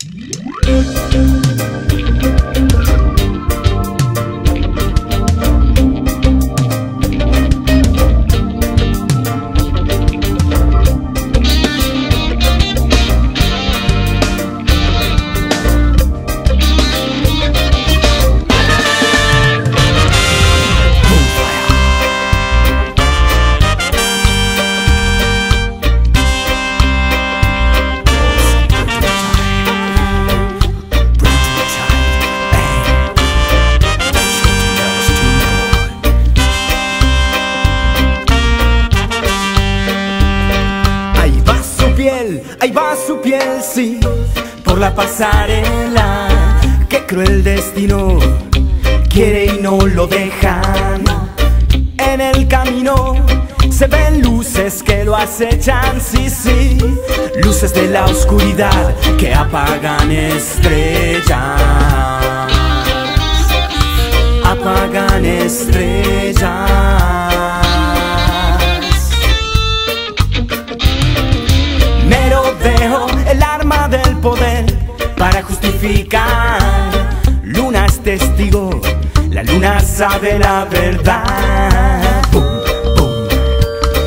Ahí piel, ahí va su piel, sí, por la pasarela. Qué cruel destino, quiere y no lo dejan. En el camino se ven luces que lo acechan, sí, sí, luces de la oscuridad que apagan estrellas. Apagan estrellas. Poder para justificar. Luna es testigo, la luna sabe la verdad. Pum, pum,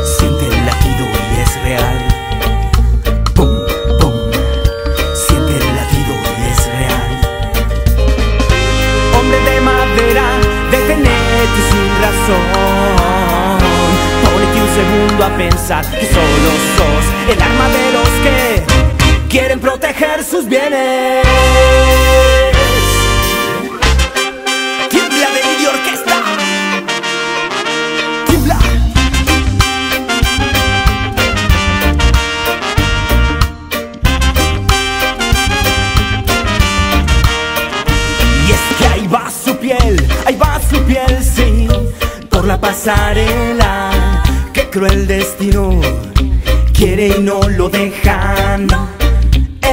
siente el latido y es real. Pum, pum, siente el latido y es real. Hombre de madera, detenete sin razón. Ponete un segundo a pensar que solo sos el arma de quieren proteger sus bienes. Tiembla de mi orquesta. Tiembla. Y es que ahí va su piel, ahí va su piel, sí, por la pasarela. Qué cruel destino, quiere y no lo dejan.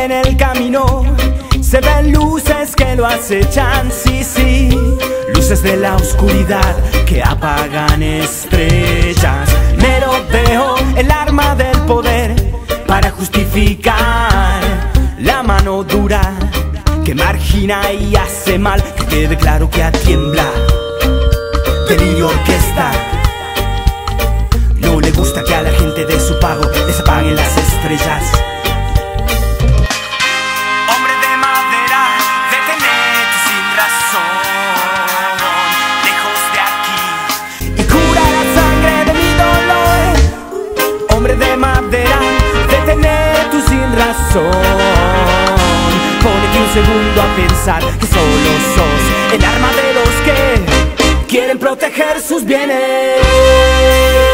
En el camino se ven luces que lo acechan, sí, sí. Luces de la oscuridad que apagan estrellas. Merodeo, el arma del poder para justificar la mano dura que margina y hace mal. Que quede claro que atiembla. Delirio orquesta. No le gusta que a la gente de su pago les apaguen las estrellas. Sin razón. Ponete un segundo a pensar que solo sos el arma de los que quieren proteger sus bienes.